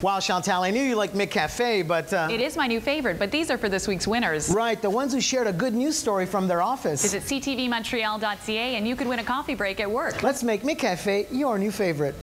Wow, Chantal, I knew you liked McCafe, but... Uh, it is my new favorite, but these are for this week's winners. Right, the ones who shared a good news story from their office. Visit ctvmontreal.ca and you could win a coffee break at work. Let's make McCafe your new favorite.